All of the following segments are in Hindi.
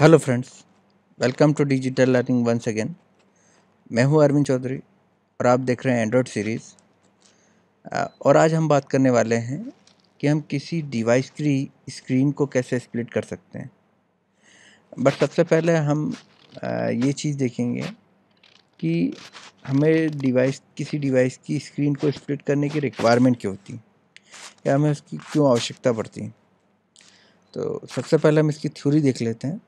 Hello friends welcome to digital learning once again मैं हूँ अरविंद चौधरी और आप देख रहे हैं एंड्रॉयड सीरीज़ और आज हम बात करने वाले हैं कि हम किसी डिवाइस की स्क्रीन को कैसे स्प्लिट कर सकते हैं। बट सबसे पहले हम ये चीज़ देखेंगे कि हमें डिवाइस किसी डिवाइस की स्क्रीन को स्प्लिट करने की रिक्वायरमेंट क्यों होती है? या हमें उसकी क्यों आवश्यकता पड़ती है? तो सबसे पहले हम इसकी थ्योरी देख लेते हैं।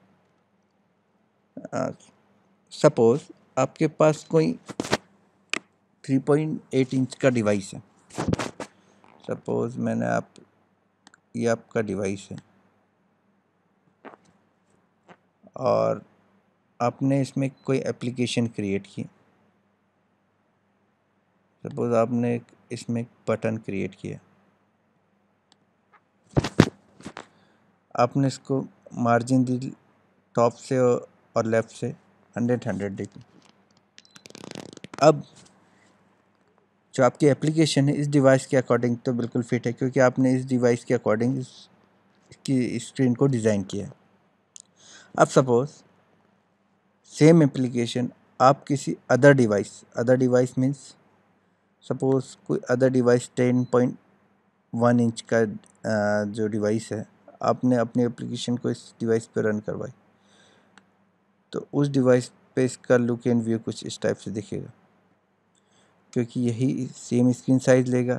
सपोज़ आपके पास कोई 3.8 इंच का डिवाइस है। सपोज़ मैंने आप, ये आपका डिवाइस है। और आपने इसमें कोई एप्लीकेशन क्रिएट की। सपोज़ आपने इसमें बटन क्रिएट किया। आपने इसको मार्जिन दी टॉप से और लेफ़्ट से हंड्रेड हंड्रेड डिग्री। अब जो आपकी एप्लीकेशन है, इस डिवाइस के अकॉर्डिंग तो बिल्कुल फिट है, क्योंकि आपने इस डिवाइस के अकॉर्डिंग इसकी स्क्रीन को डिज़ाइन किया अब सपोज़, सेम एप्लीकेशन, आप किसी other device other device means suppose कोई other device ten point one inch का जो डिवाइस है, आपने अपनी एप्लीकेशन को इस डिवाइस पर रन करवाई। तो उस डिवाइस पे इसका लुक एंड व्यू कुछ इस टाइप से दिखेगा। क्योंकि यही सेम स्क्रीन साइज़ लेगा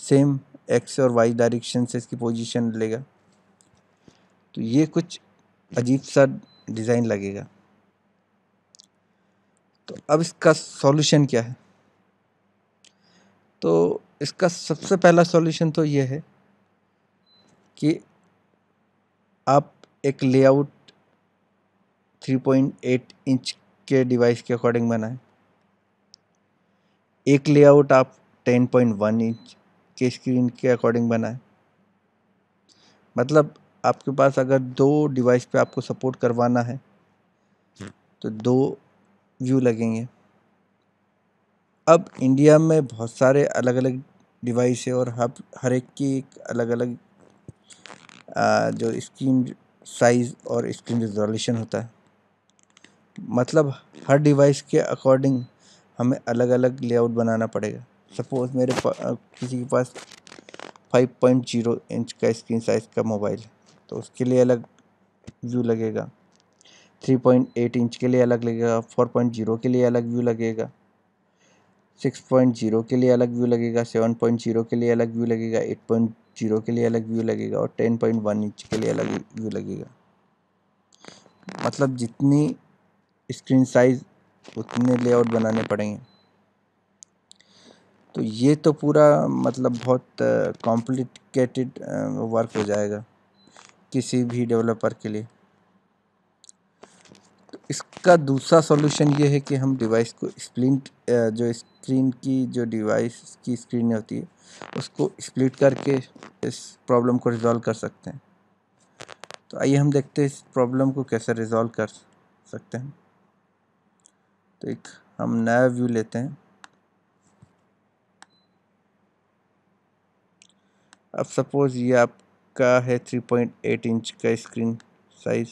सेम एक्स और वाई डायरेक्शन से इसकी पोजीशन लेगा। तो ये कुछ अजीब सा डिज़ाइन लगेगा। तो अब इसका सॉल्यूशन क्या है? तो इसका सबसे पहला सॉल्यूशन तो ये है कि आप एक लेआउट 3.8 इंच के डिवाइस के अकॉर्डिंग बनाएँ एक लेआउट आप 10.1 इंच के स्क्रीन के अकॉर्डिंग बनाएँ मतलब आपके पास अगर दो डिवाइस पे आपको सपोर्ट करवाना है तो दो व्यू लगेंगे। अब इंडिया में बहुत सारे अलग अलग डिवाइस है और हर हर एक की एक अलग अलग जो स्क्रीन साइज़ और स्क्रीन रिजोल्यूशन होता है। मतलब हर डिवाइस के अकॉर्डिंग हमें अलग अलग लेआउट बनाना पड़ेगा। सपोज़ मेरे किसी के पास 5.0 इंच का स्क्रीन साइज़ का मोबाइल है तो उसके लिए अलग व्यू लगेगा। 3.8 इंच के लिए अलग लगेगा 4.0 के लिए अलग व्यू लगेगा। 6.0 के लिए अलग व्यू लगेगा 7.0 के लिए अलग व्यू लगेगा 8.0 के लिए अलग व्यू लगेगा और 10.1 इंच के लिए अलग व्यू लगेगा। मतलब जितनी स्क्रीन साइज़ उतने लेआउट बनाने पड़ेंगे। तो ये तो पूरा मतलब बहुत कॉम्प्लिकेटेड वर्क हो जाएगा किसी भी डेवलपर के लिए। तो इसका दूसरा सॉल्यूशन ये है कि हम डिवाइस को स्प्लिंट जो स्क्रीन की, जो डिवाइस की स्क्रीन होती है, उसको स्प्लिट करके इस प्रॉब्लम को रिज़ॉल्व कर सकते हैं। तो आइए हम देखते हैं इस प्रॉब्लम को कैसे रिज़ॉल्व कर सकते हैं। तो एक हम नया व्यू लेते हैं। अब सपोज़ ये आपका है 3.8 इंच का स्क्रीन साइज़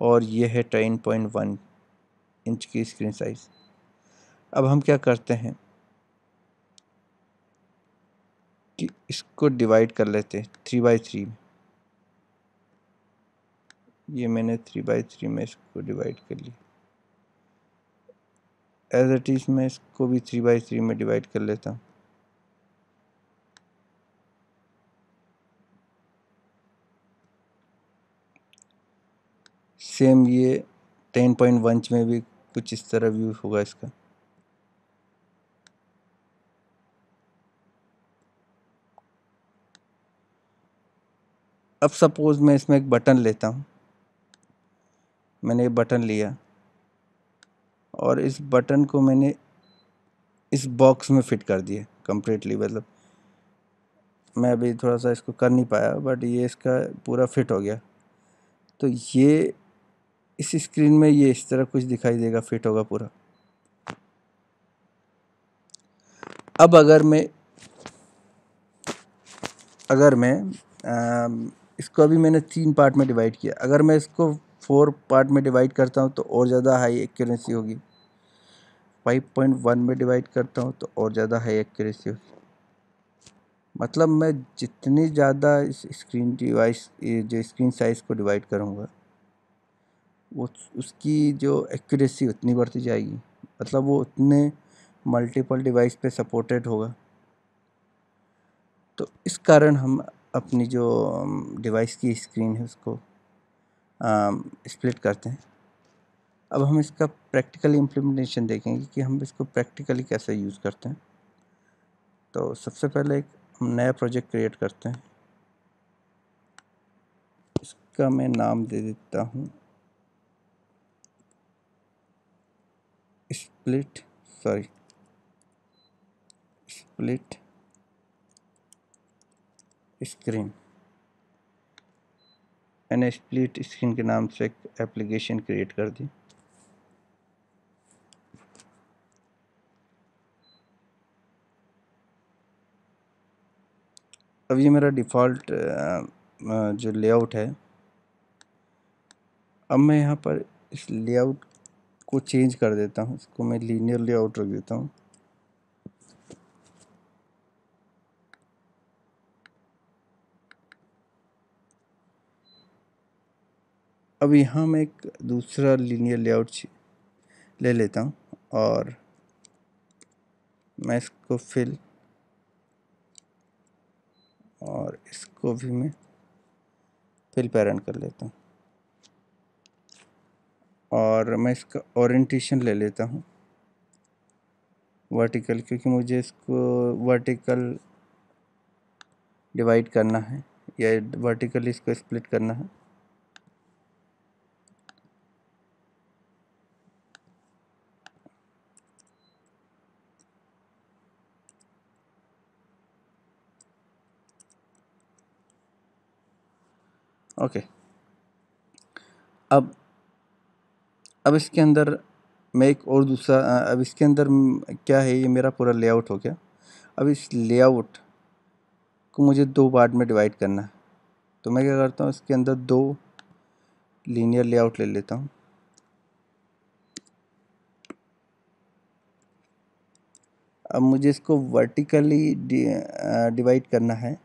और ये है 10.1 इंच की स्क्रीन साइज़ अब हम क्या करते हैं कि इसको डिवाइड कर लेते हैं थ्री बाई थ्री में। ये मैंने थ्री बाई थ्री में इसको डिवाइड कर लिया। एज इट इज़ मैं इसको भी थ्री बाई थ्री में डिवाइड कर लेता हूँ। सेम ये टेन पॉइंट वन में भी कुछ इस तरह व्यू होगा इसका। अब सपोज़ मैं इसमें एक बटन लेता हूँ। मैंने ये बटन लिया। और इस बटन को मैंने इस बॉक्स में फिट कर दिया कम्प्लीटली मतलब मैं अभी थोड़ा सा इसको कर नहीं पाया बट ये इसका पूरा फिट हो गया। तो ये इस स्क्रीन में ये इस तरह कुछ दिखाई देगा फिट होगा पूरा। अब अगर मैं अगर मैं आ, इसको अभी मैंने तीन पार्ट में डिवाइड किया। अगर मैं इसको फोर पार्ट में डिवाइड करता हूँ तो और ज़्यादा हाई एक्यूरेसी होगी। फाइव पॉइंट वन में डिवाइड करता हूँ तो और ज़्यादा हाई एक्यूरेसी होगी। मतलब मैं जितनी ज़्यादा इस स्क्रीन डिवाइस जो स्क्रीन साइज़ को डिवाइड करूँगा, वो उसकी जो एक्यूरेसी उतनी बढ़ती जाएगी। मतलब वो उतने मल्टीपल डिवाइस पे सपोर्टेड होगा। तो इस कारण हम अपनी जो डिवाइस की स्क्रीन है उसको स्प्लिट करते हैं। अब हम इसका प्रैक्टिकल इम्प्लीमेंटेशन देखेंगे कि हम इसको प्रैक्टिकली कैसे यूज़ करते हैं। तो सबसे पहले एक हम नया प्रोजेक्ट क्रिएट करते हैं। इसका मैं नाम दे देता हूँ। स्प्लिट सॉरी स्प्लिट स्क्रीन मैंने स्प्लिट स्क्रीन के नाम से एक एप्लीकेशन क्रिएट कर दी। अब ये मेरा डिफ़ॉल्ट जो लेआउट है, अब मैं यहाँ पर इस लेआउट को चेंज कर देता हूँ, इसको मैं लीनियर लेआउट रख देता हूँ। अब यहाँ मैं एक दूसरा लीनियर लेआउट ले लेता हूँ और मैं इसको फिल और इसको भी मैं फिल पैरेंट कर लेता हूँ। और मैं इसका ओरिएंटेशन ले लेता हूँ। वर्टिकल क्योंकि मुझे इसको वर्टिकल डिवाइड करना है या वर्टिकली इसको स्प्लिट करना है। ओके। अब अब इसके अंदर मैं एक और दूसरा अब इसके अंदर क्या है, ये मेरा पूरा लेआउट हो गया। अब इस लेआउट को मुझे दो पार्ट में डिवाइड करना है। तो मैं क्या करता हूँ, इसके अंदर दो लीनियर लेआउट ले लेता हूँ। अब मुझे इसको वर्टिकली डिवाइड करना है।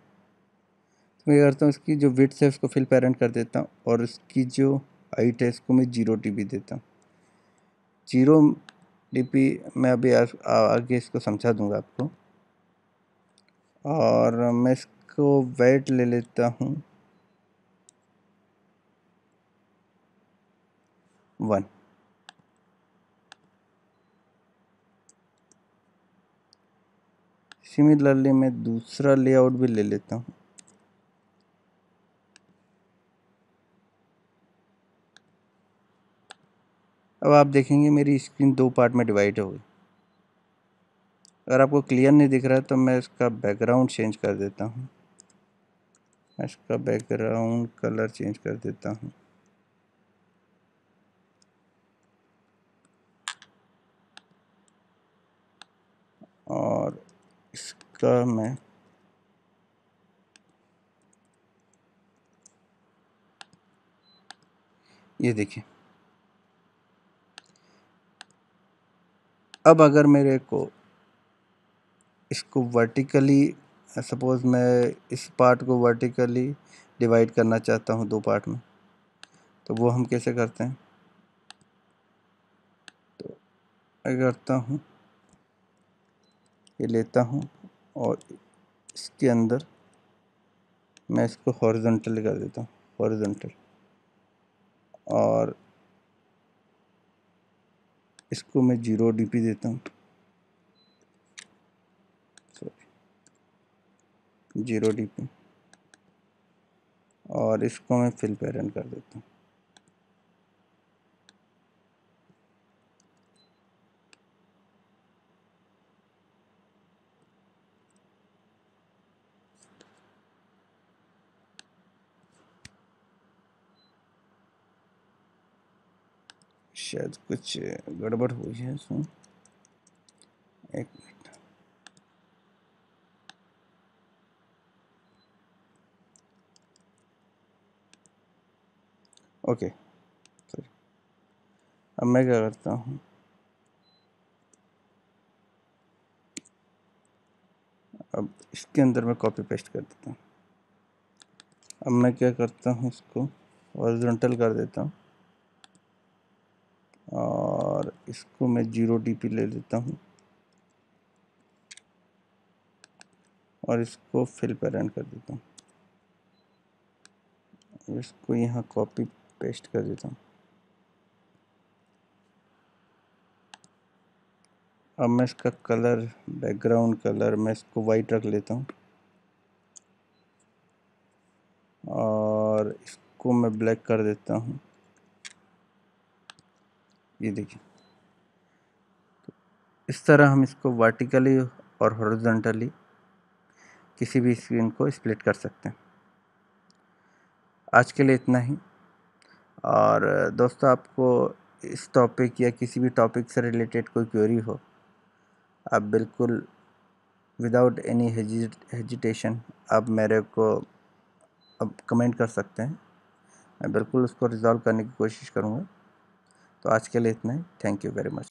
तो मैं करता हूँ इसकी जो विड्थ है उसको फिल पेरेंट कर देता हूँ और इसकी जो हाइट है इसको मैं ज़ीरो डी देता हूँ। ज़ीरो डी मैं अभी आ, आगे इसको समझा दूँगा आपको। और मैं इसको वेट ले लेता हूँ। वन सिमिलरली मैं दूसरा लेआउट भी ले लेता हूँ। अब आप देखेंगे मेरी स्क्रीन दो पार्ट में डिवाइड हो गई। अगर आपको क्लियर नहीं दिख रहा है तो मैं इसका बैकग्राउंड चेंज कर देता हूँ। इसका बैकग्राउंड कलर चेंज कर देता हूँ। और इसका मैं ये देखिए अब अगर मेरे को इसको वर्टिकली सपोज़ मैं इस पार्ट को वर्टिकली डिवाइड करना चाहता हूँ दो पार्ट में तो वो हम कैसे करते हैं? तो मैं करता हूँ, ये लेता हूँ और इसके अंदर मैं इसको हॉरिजॉन्टल कर देता हूँ हॉरिजॉन्टल और इसको मैं ज़ीरो डीपी देता हूँ। Sorry zero DP. और इसको मैं फिल पेरेंट कर देता हूँ। शायद कुछ गड़बड़ हुई है इसमें एक मिनट। ओके अब मैं क्या करता हूँ? अब इसके अंदर मैं कॉपी पेस्ट कर देता हूँ। अब मैं क्या करता हूँ इसको? हॉरिजॉन्टल कर देता हूँ। और इसको मैं ज़ीरो डीपी ले लेता हूँ। और इसको फिल पर रन कर देता हूँ। इसको यहाँ कॉपी पेस्ट कर देता हूँ। अब मैं इसका कलर, बैकग्राउंड कलर मैं इसको वाइट रख लेता हूँ। और इसको मैं ब्लैक कर देता हूँ। ये देखिए। तो इस तरह हम इसको वर्टिकली और हॉरिजॉन्टली किसी भी स्क्रीन को स्प्लिट कर सकते हैं। आज के लिए इतना ही। और दोस्तों, आपको इस टॉपिक या किसी भी टॉपिक से रिलेटेड कोई क्वेरी हो, आप बिल्कुल विदाउट एनी हेजिटेशन आप मेरे को अब कमेंट कर सकते हैं। मैं बिल्कुल उसको रिज़ॉल्व करने की कोशिश करूँगा। तो आज के लिए इतना ही। Thank you very much